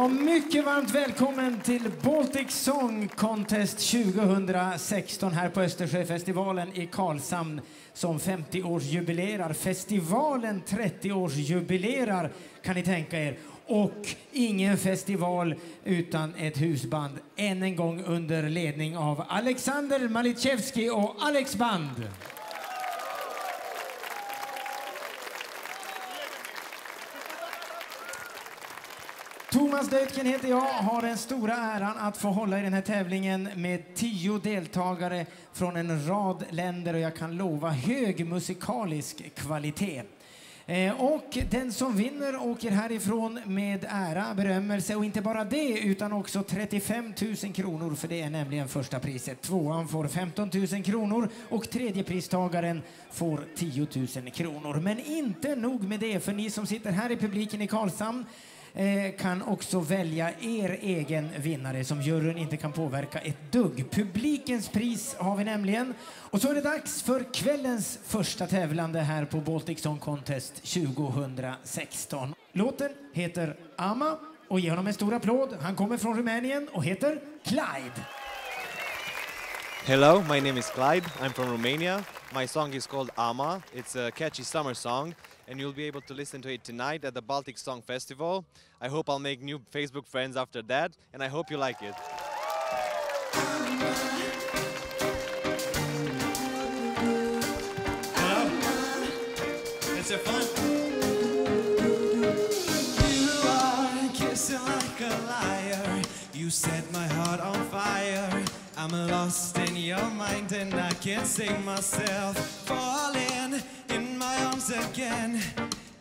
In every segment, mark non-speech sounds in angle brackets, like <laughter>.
Ja, mycket varmt välkommen till Baltic Song Contest 2016 här på Östersjöfestivalen i Karlshamn som 50-årsjubilerar. Festivalen 30-årsjubilerar kan ni tänka er. Och ingen festival utan ett husband. Än en gång under ledning av Alexander Malichevski och Alex Band. Jonas Deutgen heter jag, har den stora äran att få hålla i den här tävlingen med tio deltagare från en rad länder och jag kan lova hög musikalisk kvalitet. Eh, och den som vinner åker härifrån med ära, berömmelse och inte bara det utan också 35 000 kronor för det är nämligen första priset. Tvåan får 15 000 kronor och tredjepristagaren får 10 000 kronor. Men inte nog med det, för ni som sitter här i publiken i Karlshamn eh, kan också välja er egen vinnare som juryn inte kan påverka ett dugg. Publikens pris har vi nämligen. Och så är det dags för kvällens första tävlande här på Baltic Song Contest 2016. Låten heter Ama och ge honom en stor applåd. Han kommer från Rumänien och heter Clyde. Hello, my name is Clyde. I'm from Romania. My song is called Ama. It's a catchy summer song, and you'll be able to listen to it tonight at the Baltic Song Festival. I hope I'll make new Facebook friends after that, and I hope you like it. Let's have fun. You are kissing like a liar. You set my heart on fire. I'm lost in your mind and I can't save myself. Falling in arms again.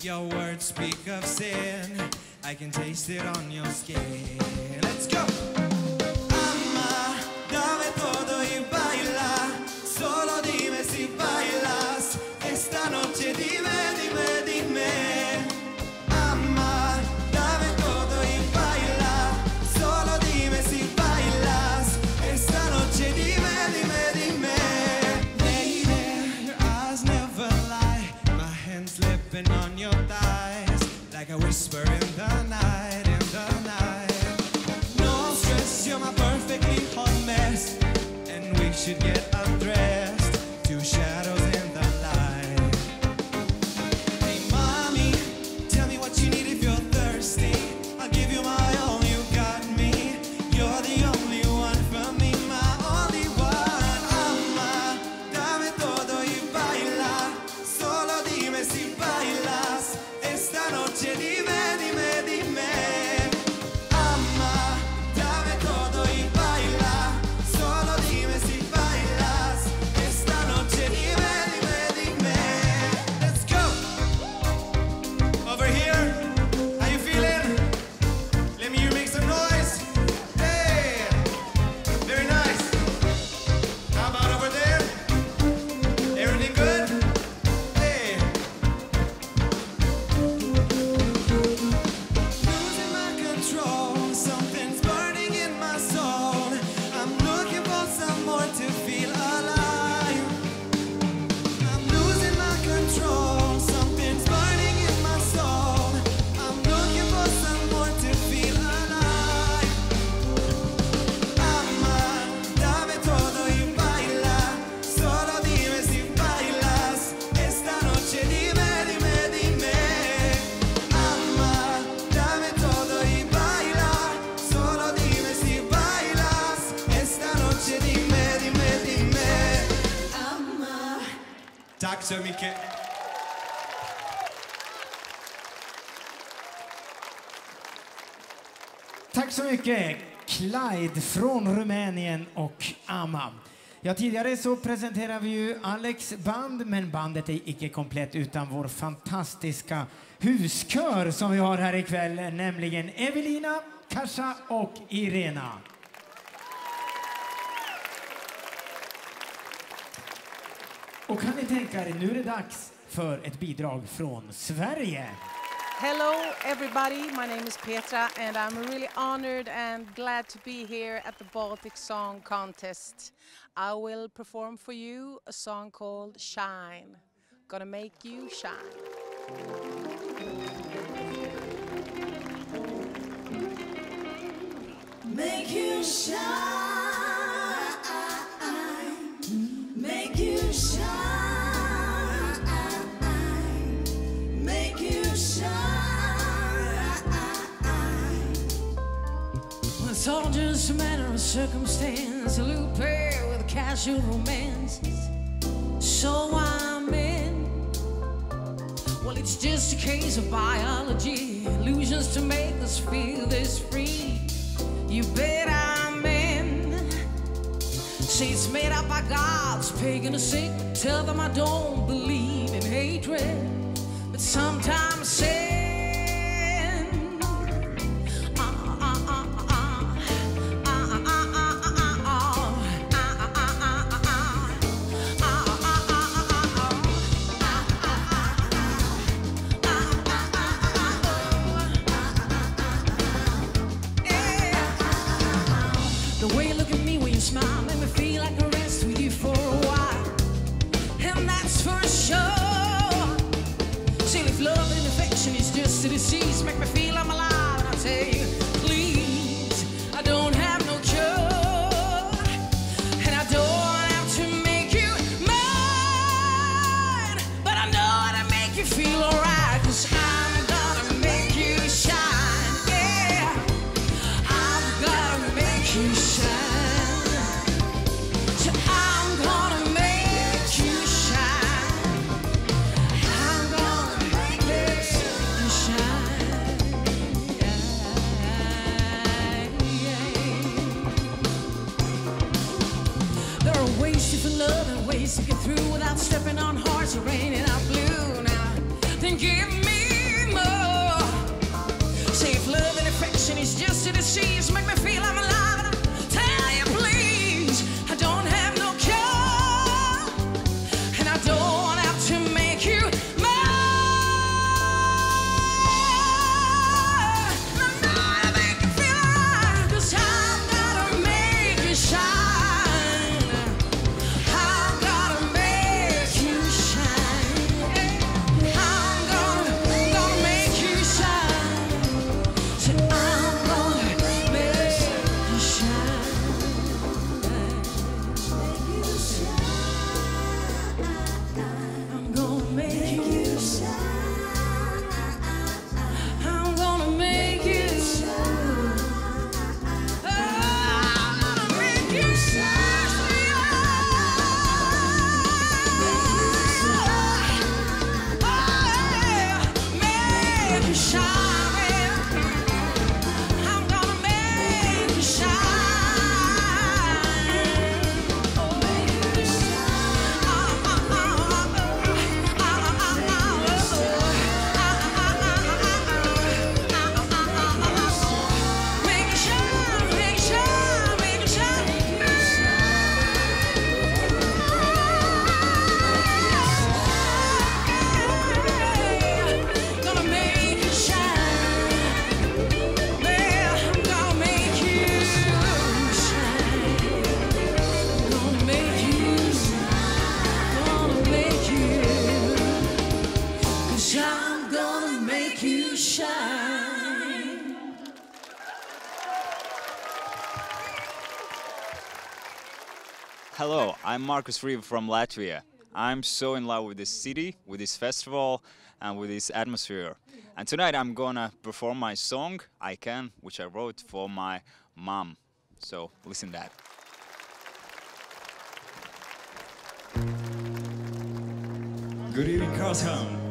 Your words speak of sin. I can taste it on your skin. Let's go. Ama, dame todo y baila. Solo dime si bailas. Esta noche Like Clyde från Rumänien och Amma. Ja, tidigare så presenterade vi ju Alex band, men bandet är icke komplett utan vår fantastiska huskör som vi har här ikväll, nämligen Evelina, Kasha och Irena. Och kan ni tänka er, nu är det dags för ett bidrag från Sverige. Hello, everybody. My name is Petra, and I'm really honored and glad to be here at the Baltic Song Contest. I will perform for you a song called Shine. Gonna make you shine. Make you shine. Make you shine. this matter of circumstance, Lupe with casual romances. So I'm in. Well, it's just a case of biology, illusions to make us feel this free. You bet I'm in. See, it's made up by God's pagan or sick. Tell them I don't believe in hatred, but sometimes say. give me Hello, I'm Markus Riva from Latvia. I'm so in love with this city, with this festival, and with this atmosphere. And tonight I'm gonna perform my song, I Can, which I wrote for my mom. So listen that. Good evening, Karlshamn.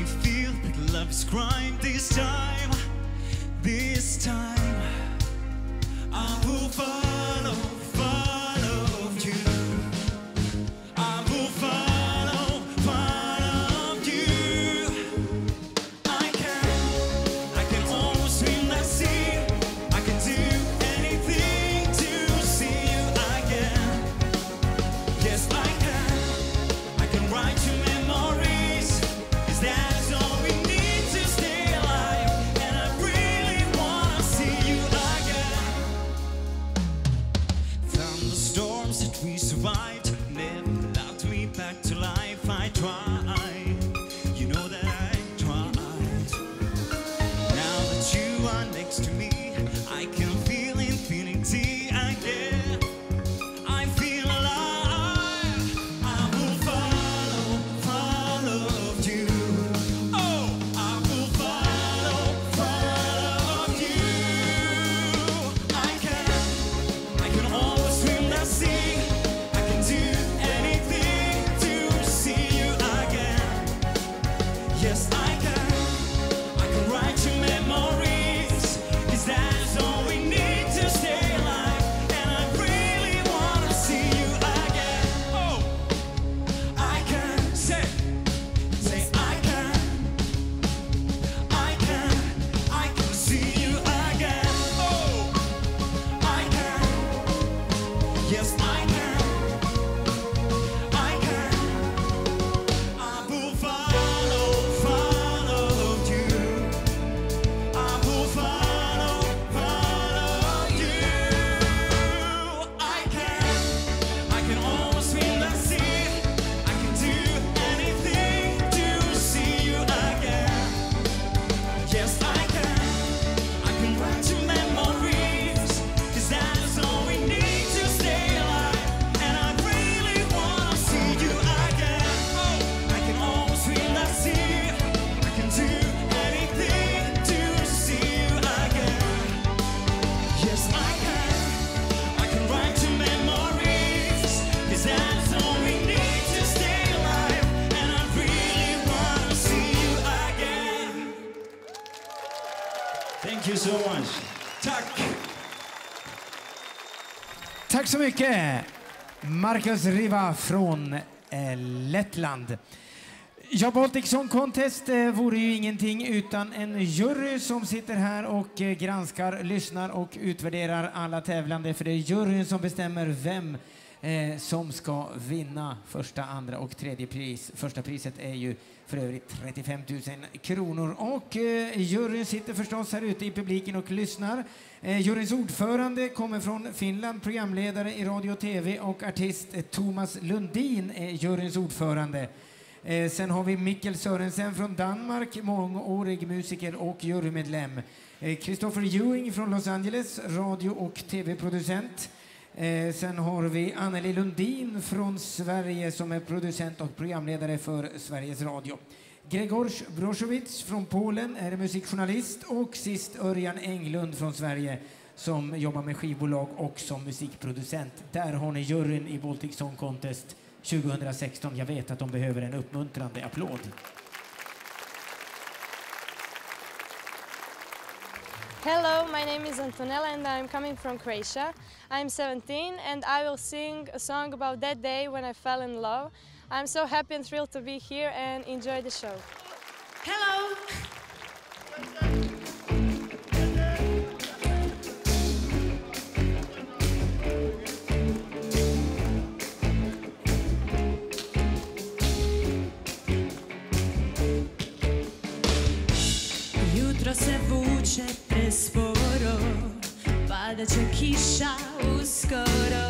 we feel that love is crime this time, this time I will fight. Tack så mycket, Marcus Riva från eh, Lettland. Ja, Baltic Song Contest eh, vore ju ingenting utan en jury som sitter här och eh, granskar, lyssnar och utvärderar alla tävlande. För det är juryn som bestämmer vem eh, som ska vinna första, andra och tredje pris. Första priset är ju för övrigt 35 000 kronor. Och eh, juryn sitter förstås här ute i publiken och lyssnar. Eh, juryns ordförande kommer från Finland, programledare i radio och tv och artist eh, Thomas Lundin är juryns ordförande. Eh, sen har vi Mikkel Sörensen från Danmark, mångårig musiker och jurymedlem. Eh, Christopher Ewing från Los Angeles, radio och tv-producent. Eh, sen har vi Anneli Lundin från Sverige som är producent och programledare för Sveriges Radio. Gregors Brozovic från Polen är musikjournalist och sist Örjan Englund från Sverige som jobbar med skivbolag och som musikproducent. Där har ni juryn i Baltic Song Contest 2016. Jag vet att de behöver en uppmuntrande applåd. Hello, my name is Antonella and I'm coming from Croatia. I'm 17 and I will sing a song about that day when I fell in love. I'm so happy and thrilled to be here and enjoy the show. Hello. Jutro se vuče Pada će kiša uskoro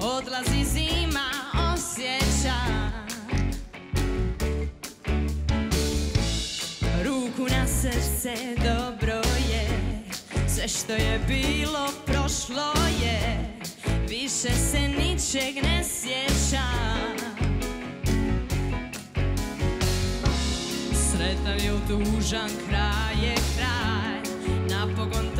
Odlazi zima, osjećam Ruku na srce dobro je Sve što je bilo prošlo je Više se ničeg ne sjećam Sretan ili tužan kraj je kraj Napokon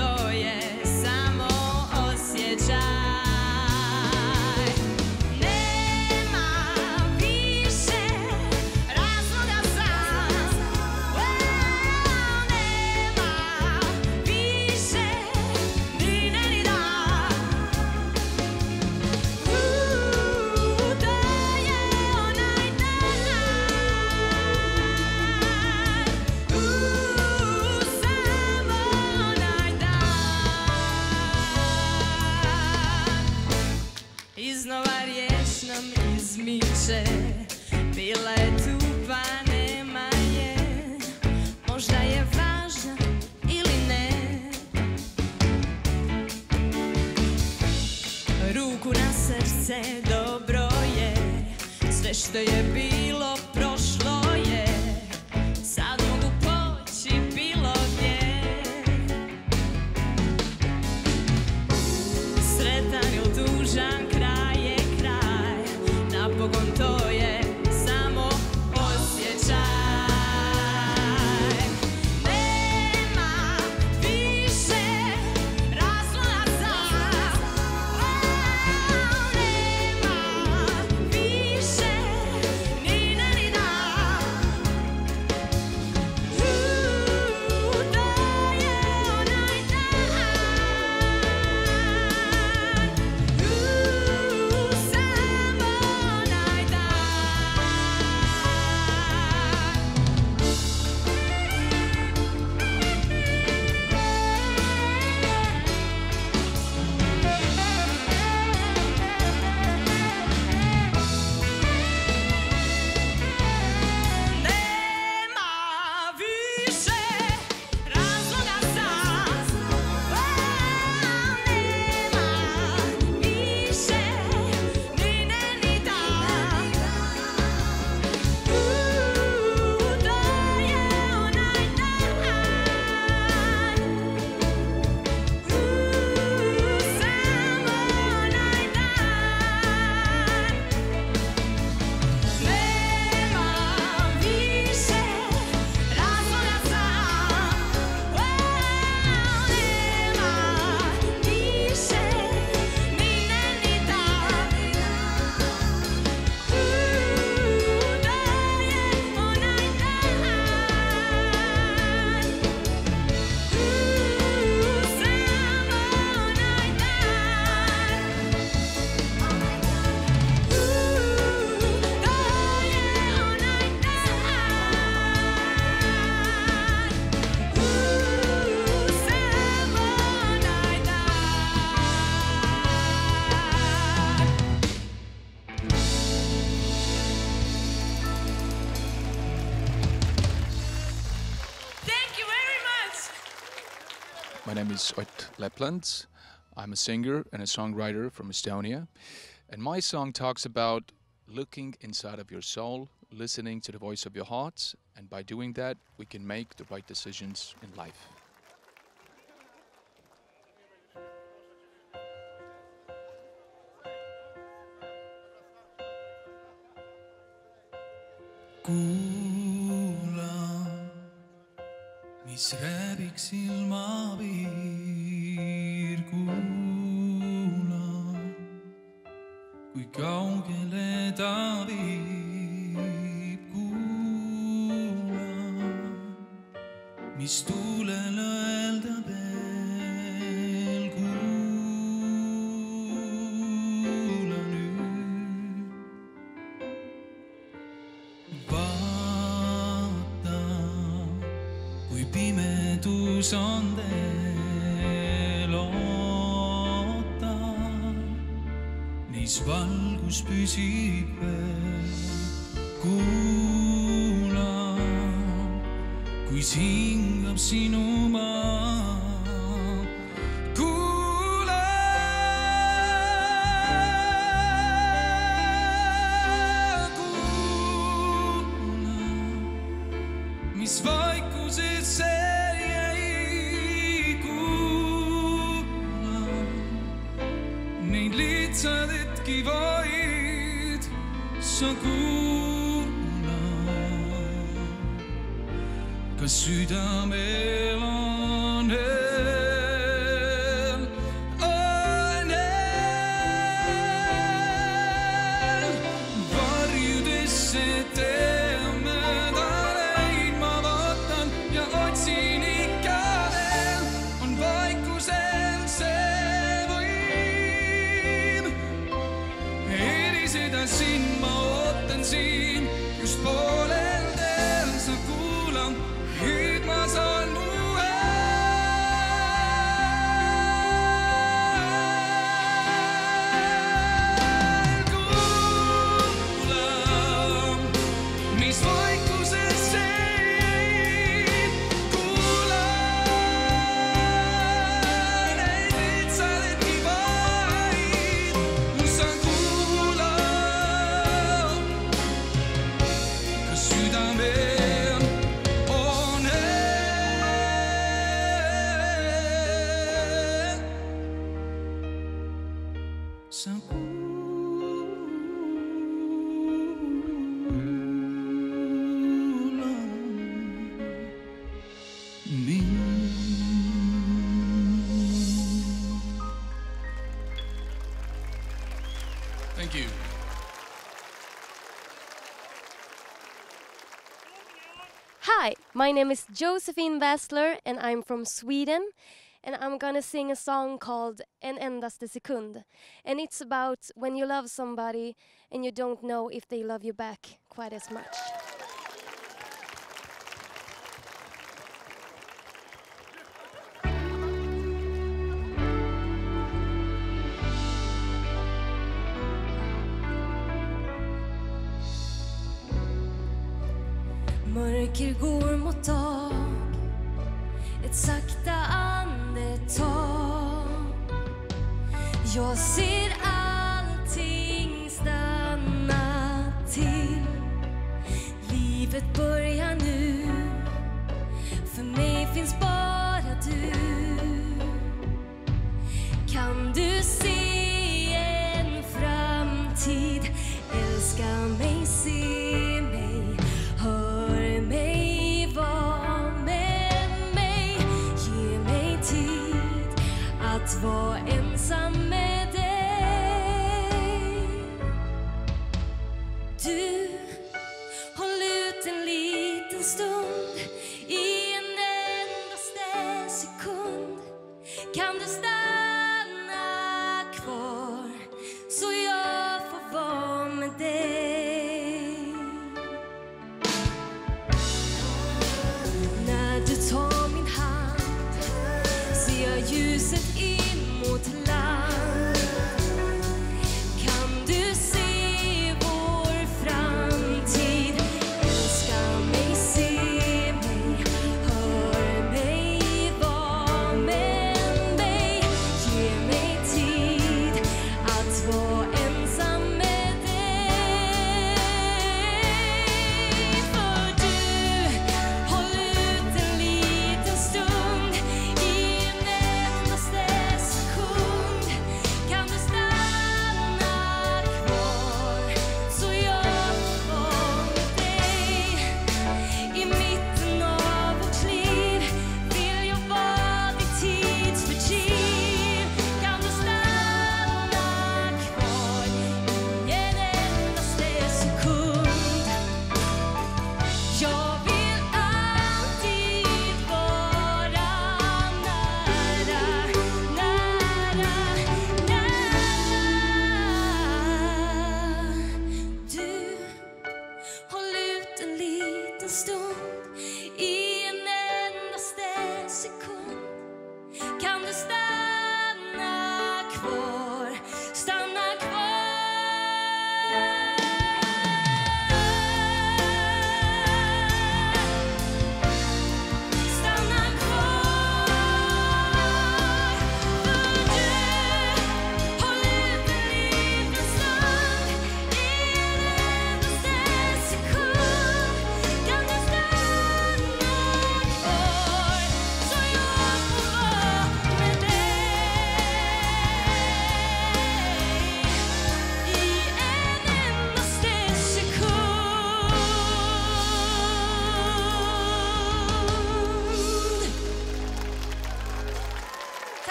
izmiče Bila je tu pa nema je. Možda je važna ili ne. Ruku na srce dobro je. Sve što je bilo is Ott Lepland. I'm a singer and a songwriter from Estonia. And my song talks about looking inside of your soul, listening to the voice of your heart, and by doing that, we can make the right decisions in life. kuula, mis rääbib silmapiir, kuula, kui kaugele ta viib, kuula, mis tuulele pimedus on teel, oota, mis valgus püsib veel. kuula, kui hingab sinu maa. ei vaid sa kuula ka südame. Hi, my name is Josephine Wessler and I'm from Sweden. And I'm gonna sing a song called En endaste sekund. And it's about when you love somebody and you don't know if they love you back quite as much. Mörker går mot dag Ett sakta andetag. Jag ser allting stanna till. Livet börjar nu. För mig finns bara du. Kan du se att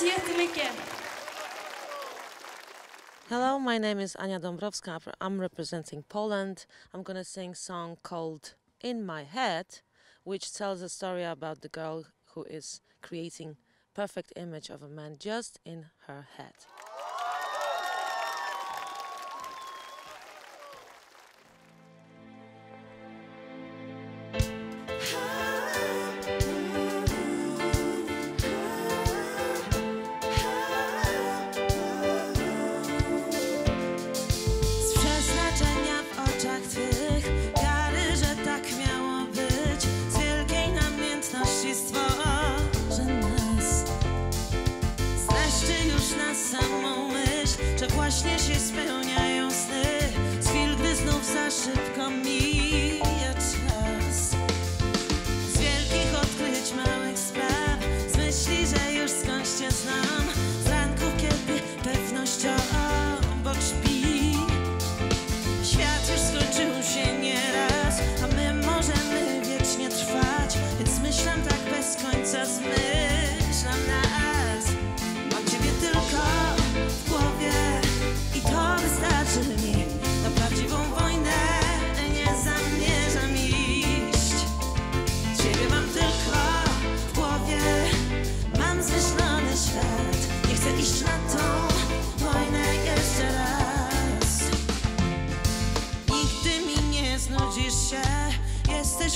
så jättemycket. Hello, my name is Ania Dąbrowska. I'm representing Poland. I'm gonna sing song called In My Head, which tells a story about the girl who is creating perfect image of a man just in her head.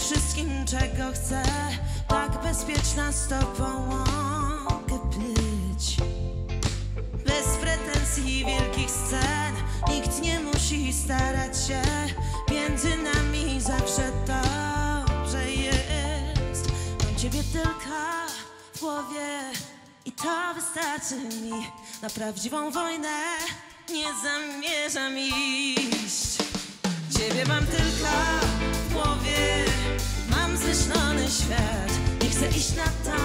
Wszystkim, czego chcę. Tak bezpieczna z tobą mogę być. Bez pretensji wielkich scen. Nikt nie musi starać się. Między nami zawsze dobrze jest. Mam ciebie tylko w głowie I to wystarczy mi. Na prawdziwą wojnę nie zamierzam iść. Ciebie mam tylko głowie. Mam zmyślony świat Nie chcę iść na tą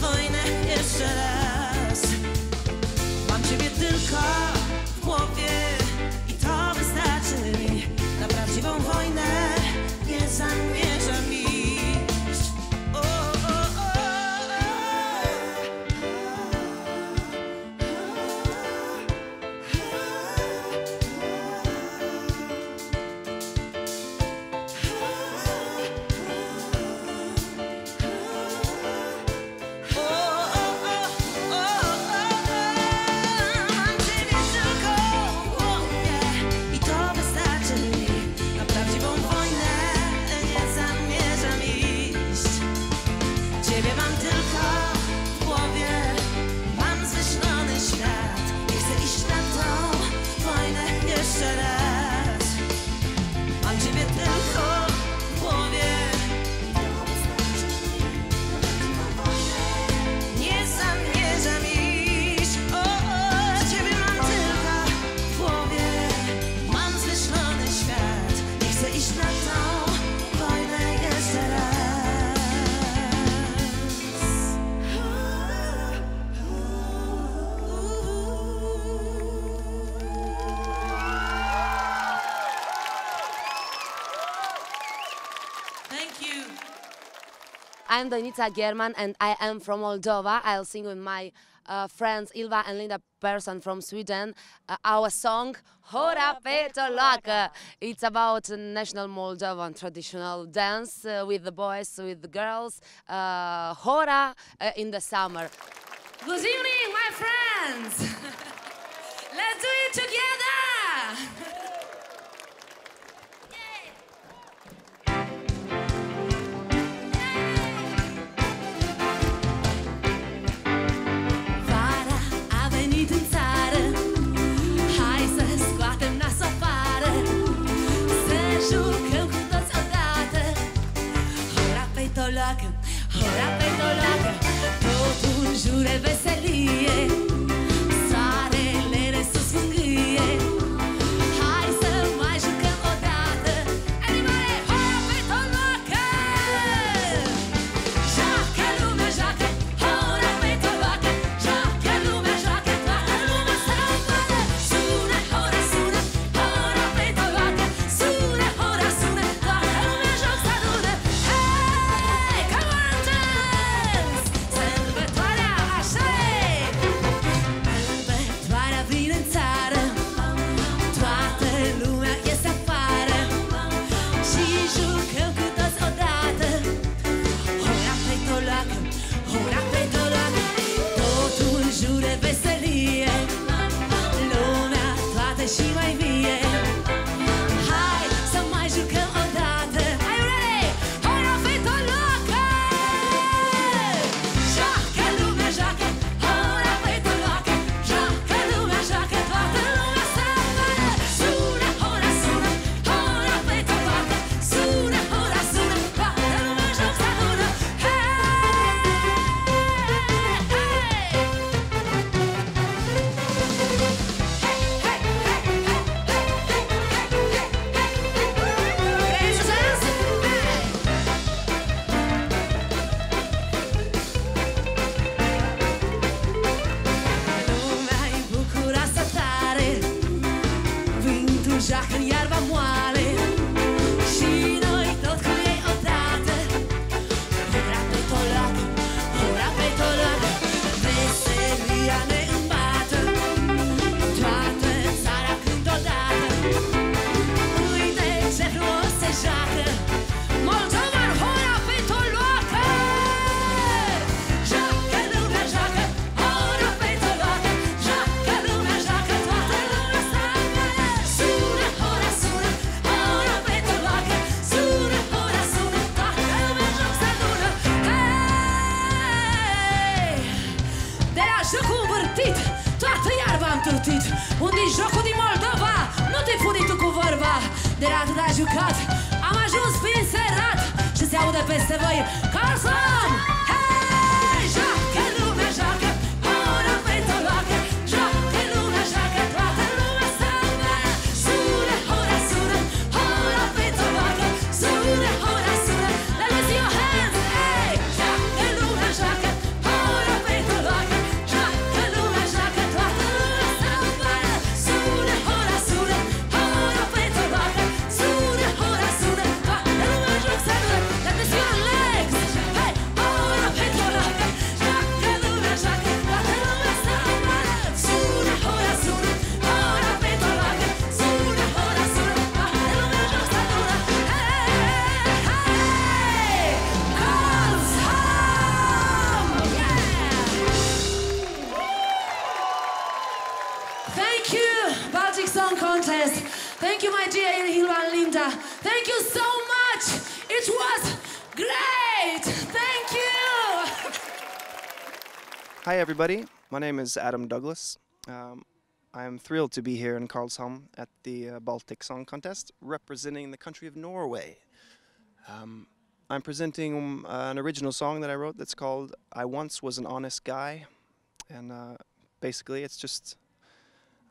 wojnę jeszcze raz. Mam ciebie tylko w głowie I to wystarczy mi. Na prawdziwą wojnę nie zamierzam I'm Danica German and I am from Moldova. I'll sing with my uh, friends Ilva and Linda Persson from Sweden uh, our song Hora Petolaka. It's about national Moldovan traditional dance uh, with the boys, with the girls. Uh, hora uh, in the summer. Good evening, my friends. <laughs> Let's do it together. <laughs> cora pe dolacă. Tot un jure veselie. Iarba am turtit unde jocul din Moldova Nu te pune tu cu vorba De la atât a jucat Am ajuns prin serat Și se aude peste voi Carlson! Hei! Hi, everybody. My name is Adam Douglas. Um, I'm thrilled to be here in Karlshamn at the uh, Baltic Song Contest, representing the country of Norway. Um, I'm presenting um, an original song that I wrote that's called I Once Was an Honest Guy. And uh, basically, it's just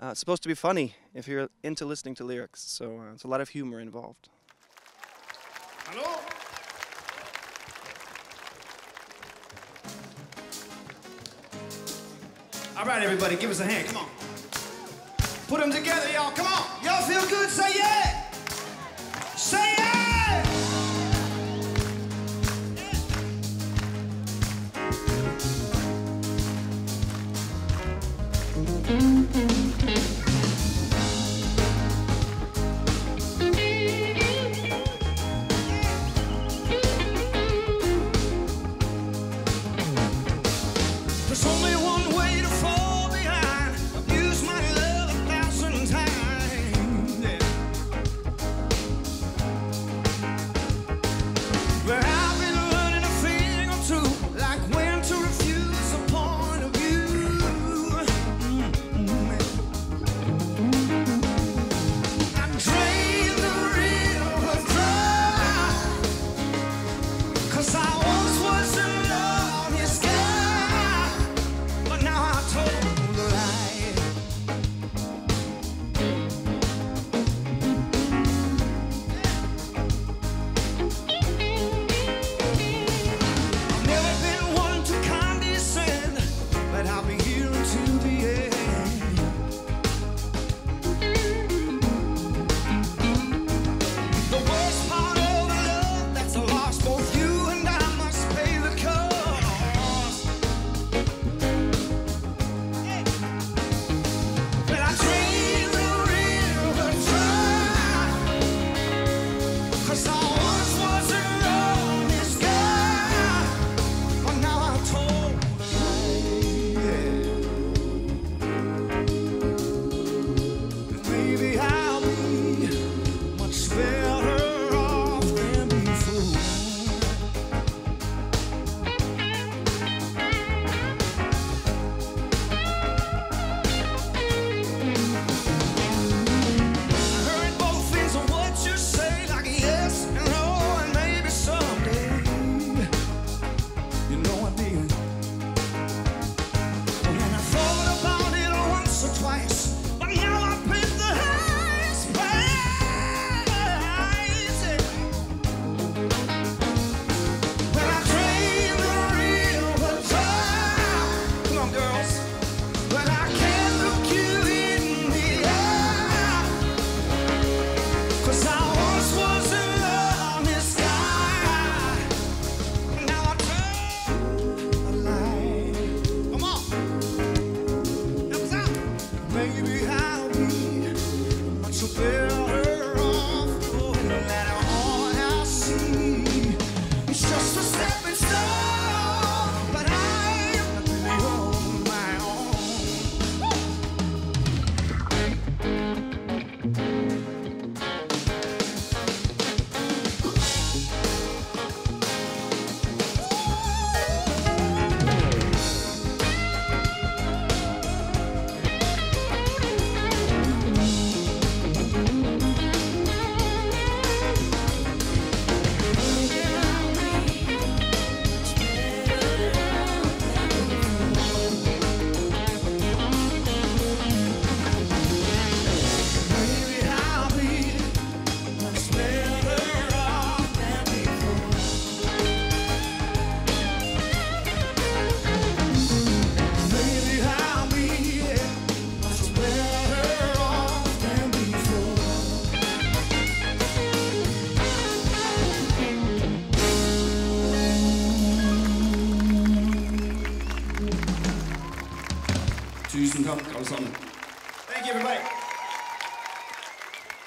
uh, it's supposed to be funny if you're into listening to lyrics. So uh, there's a lot of humor involved. Hello? All right, everybody, give us a hand. Come on. Put them together, y'all. Come on. Y'all feel good? Say yeah. Say yeah.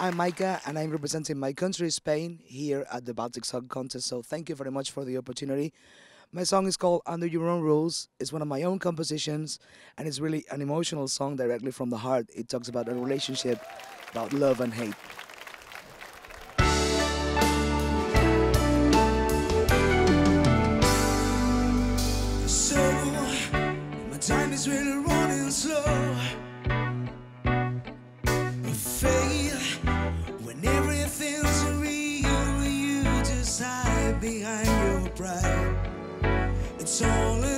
I'm Maika, and I'm representing my country, Spain, here at the Baltic Song Contest. So thank you very much for the opportunity. My song is called Under Your Own Rules. It's one of my own compositions, and it's really an emotional song directly from the heart. It talks about a relationship, about love and hate. So, my time is really soul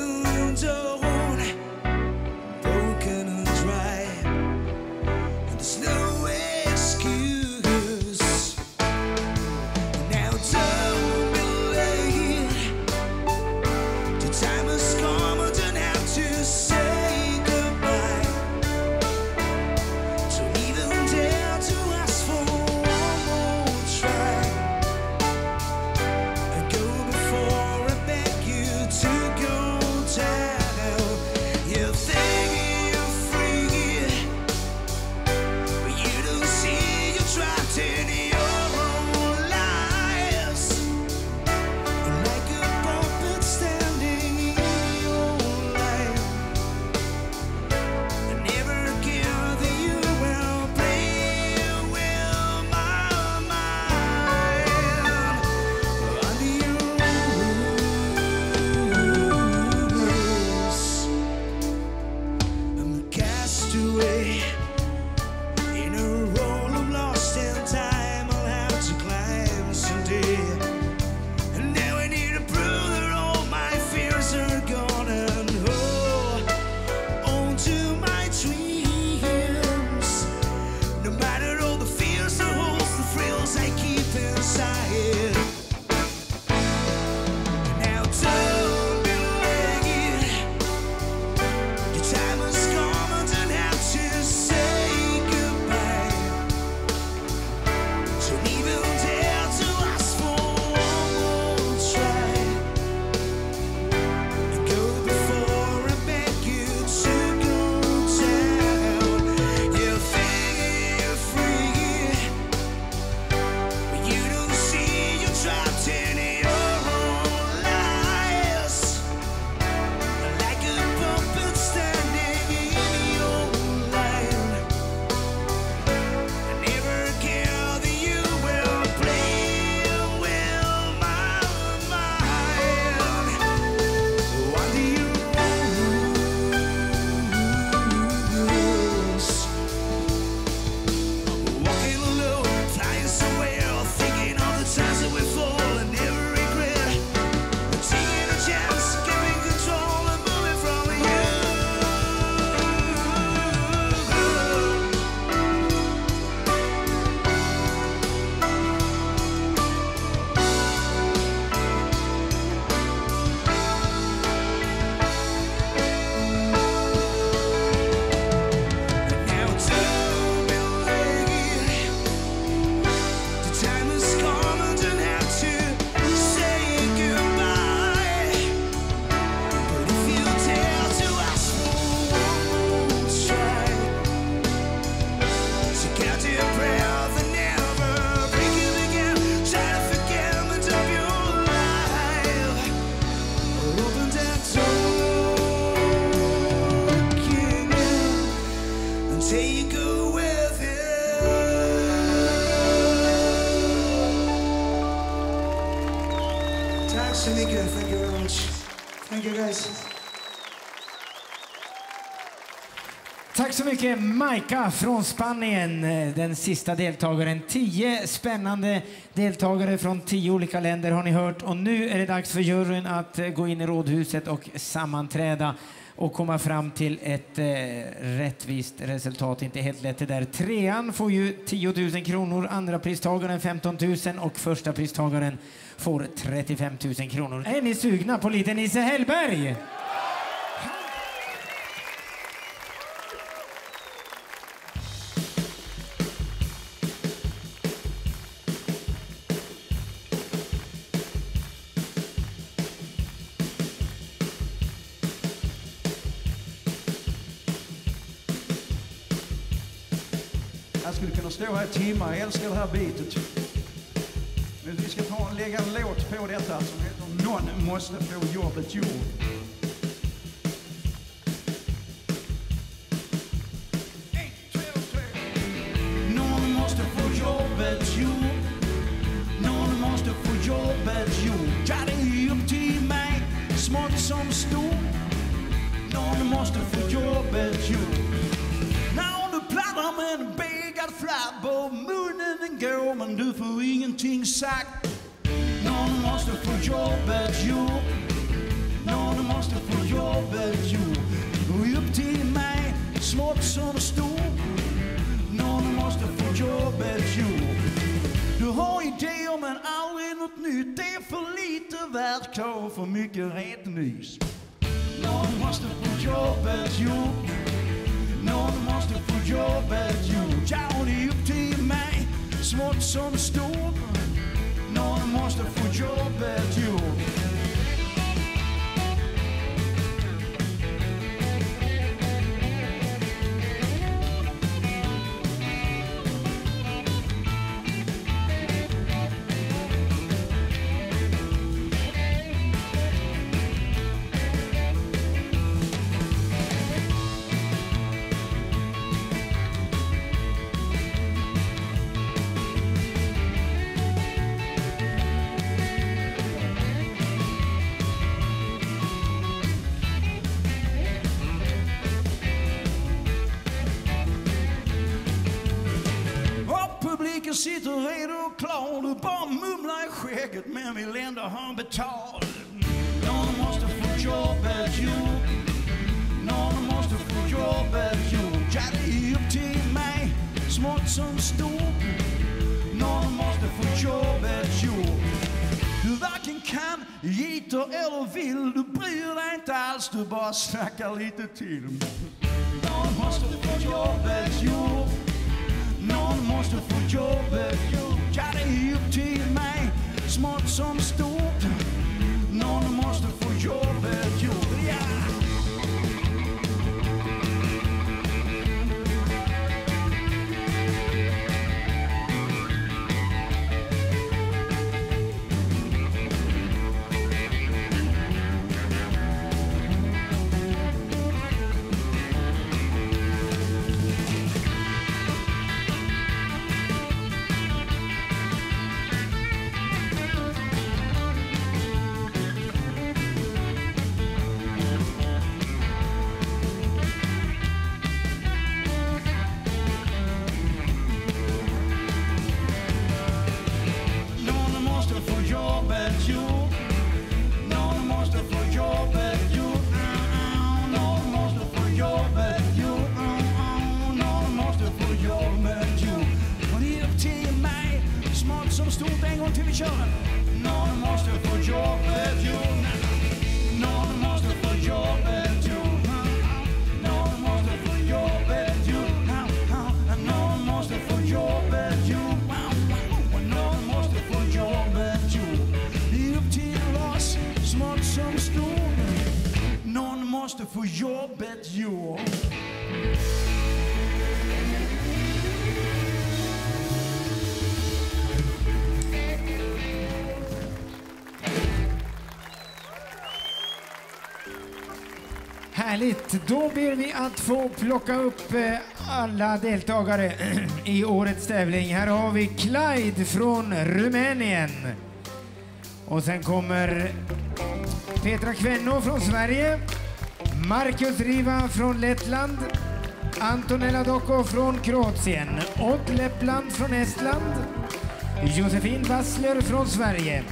så mycket Maika från Spanien, eh, den sista deltagaren. Tio spännande deltagare från tio olika länder har ni hört och nu är det dags för juryn att eh, gå in i rådhuset och sammanträda och komma fram till ett eh, rättvist resultat. Inte helt lätt det där. Trean får ju 10 000 kronor, andra pristagaren 15 000 och första pristagaren får 35 000 kronor. Är ni sugna på lite Nisse Hellberg? Timmar, jag älskar det här beatet. Men vi ska ta, lägga en låt på detta som heter Någon måste få jobbet gjort. sack. No monster for your bed, you. No monster voor jou bent you. Joep die mij sloopt zonder stoel. No monster voor jou bent you. De holiday om en al in het nu te verlieten werd kou voor mycket het nieuws. No monster voor jou bent you. No monster voor jou bent you. Jouw die joep mij sloopt zonder stoel. Som stort. Någon måste få jobbet gjort. Och publiken sitter redo och klar. Du bara mumlar i skägget men vill ändå ha betalt. Någon måste få jobbet gjort. Någon måste få jobbet gjort. Ja, det är upp till mig, smått som stort. Någon måste få jobbet gjort. Du varken kan, gitter eller vill. Du bryr dig inte alls, du bara snackar lite till. Någon måste få jobbet gjort. Någon måste få jobbet gjort. Ja, det mig, smått som stort. Någon måste få som stort. En gång till vi kör den. Någon måste få jobbet gjort. Någon måste få jobbet gjort. Någon måste få jobbet gjort. Någon måste få jobbet gjort. Och någon måste få jobbet gjort. Upp till oss, smått som stort. Någon måste få jobbet gjort. Härligt! Då ber vi att få plocka upp eh, alla deltagare <clears throat> i årets tävling. Här har vi Clyde från Rumänien. Och sen kommer Petra Kvenno från Sverige. Marcus Riva från Lettland. Antonella Docko från Kroatien. Odd Leppland från Estland. Josefin Wassler från Sverige.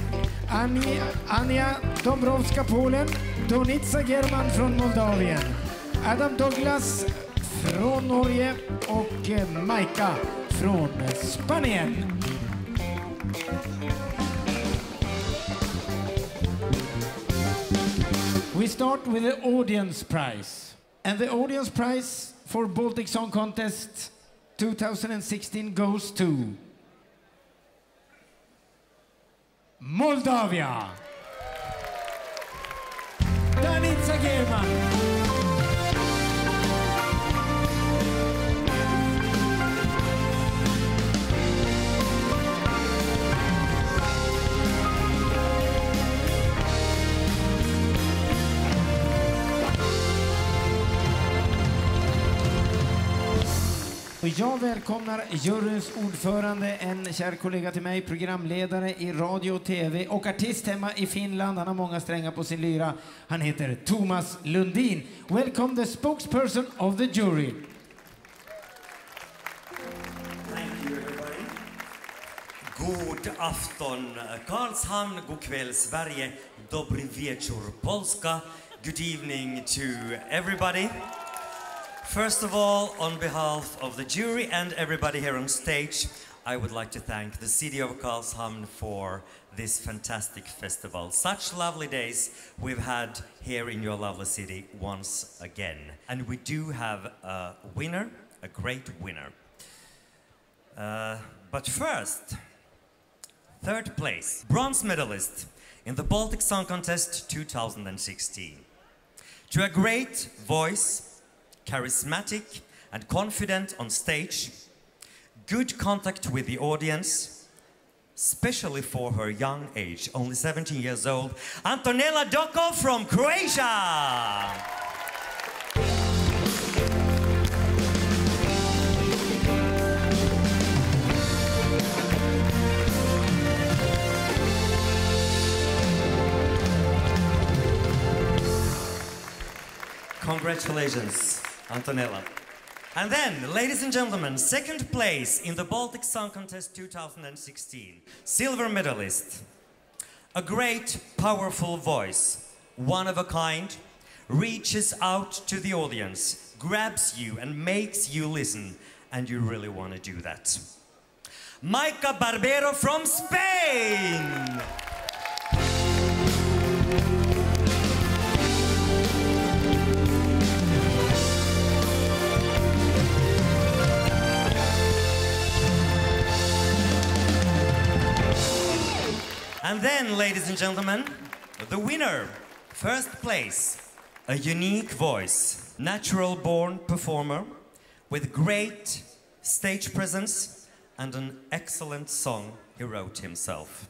Ania, Ania Dąbrowska, Polen. Donitsa German från Moldavien. Adam Douglas från Norge och Maika från Spanien. We start with the audience prize. And the audience prize for Baltic Song Contest 2016 goes to Moldavia. Danica German. Och jag välkomnar juryns ordförande, en kär kollega till mig, programledare i radio och tv och artist hemma i Finland. Han har många strängar på sin lyra. Han heter Thomas Lundin. Welcome the spokesperson of the jury. God afton Karlshamn, god kväll Sverige, dobry wieczór Polska. Good evening to everybody. First of all, on behalf of the jury and everybody here on stage, I would like to thank the city of Karlshamn for this fantastic festival. Such lovely days we've had here in your lovely city once again. And we do have a winner, a great winner. Uh, but first, third place, bronze medalist in the Baltic Song Contest 2016. To a great voice, charismatic and confident on stage, good contact with the audience, especially for her young age, only 17 years old, Antonella Doko from Croatia. Congratulations, Antonella. And then, ladies and gentlemen, second place in the Baltic Song Contest 2016, silver medalist. A great, powerful voice, one of a kind, reaches out to the audience, grabs you, and makes you listen, and you really want to do that. Maika Barbero from Spain! And then, ladies and gentlemen, the winner, first place, a unique voice, natural born performer with great stage presence and an excellent song he wrote himself.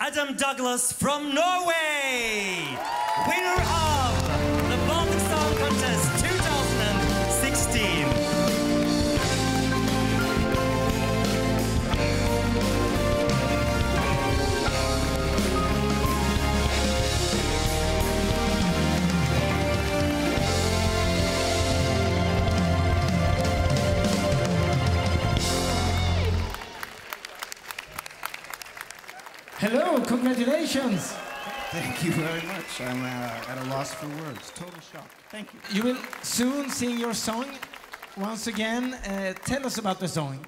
Adam Douglas from Norway, winner of the Baltic Song Contest Hello, congratulations. Thank you very much. I'm uh, at a loss for words. Total shock. Thank you. You will soon sing your song once again. Uh, tell us about the song.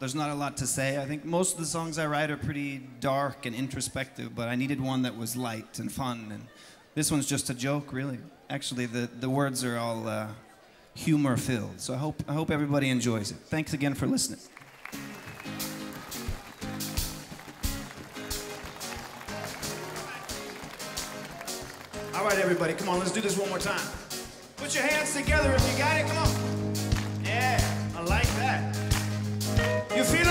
There's not a lot to say. I think most of the songs I write are pretty dark and introspective, but I needed one that was light and fun. And this one's just a joke, really. Actually, the, the words are all uh, humor filled. So I hope, I hope everybody enjoys it. Thanks again for listening. Everybody, come on, let's do this one more time. Put your hands together if you got it, come on. Yeah, I like that. You feeling